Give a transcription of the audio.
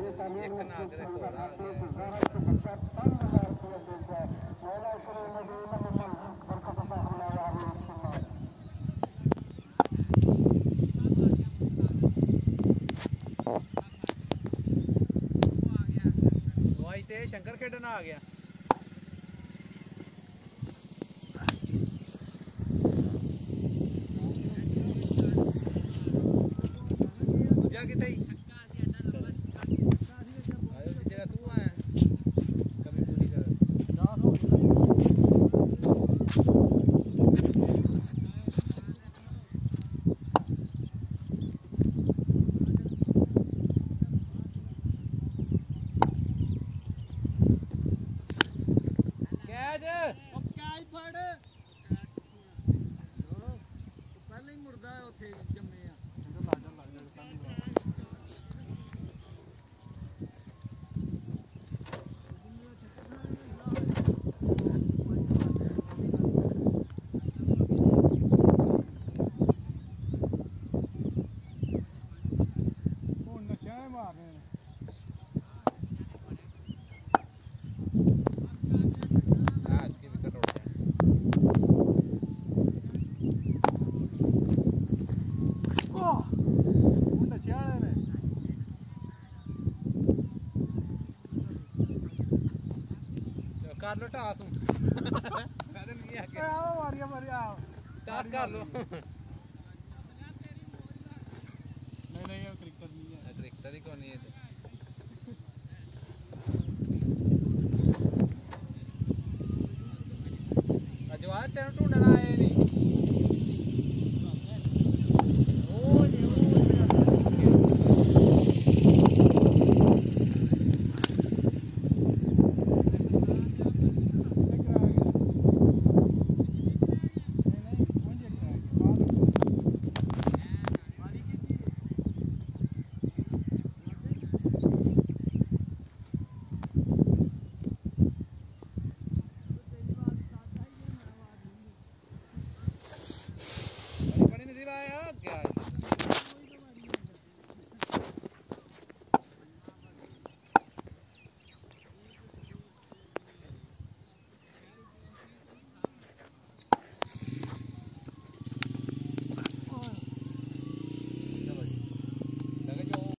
ਇੱਕ ਨਾ ਕਿਤੇ ਘੋੜਾ ਦਵਾਈ ਤੇ ਸ਼ੰਕਰ ਖੇਡਣ ਆ ਗਿਆ। ਦੂਜਾ ਕਿਤੇ ਉਹ ਕੈਚ ਫੜ। ਪਹਿਲਾਂ ਹੀ ਮੁਰਦਾ ਉੱਥੇ ਕਰ ਲੋ ਟਾਸ ਮੈਂ ਤਾਂ। ਨਹੀਂ ਆ ਓਏ ਆਓ। ਮਾਰੀਆ ਮਾਰੀਆ ਟਾਸ ਕਰ ਲੋ ਨਹੀਂ ਨਹੀਂ ਉਹ ਕ੍ਰਿਕਟ ਨਹੀਂ ਹੈ। ਕ੍ਰਿਕਟਰ ਹੀ ਕੋਣੀ ਹੈ ਅਜਵਾ ਤੈਨੂੰ ਢੂੰਡਣ ਆਏ ਨਹੀਂ।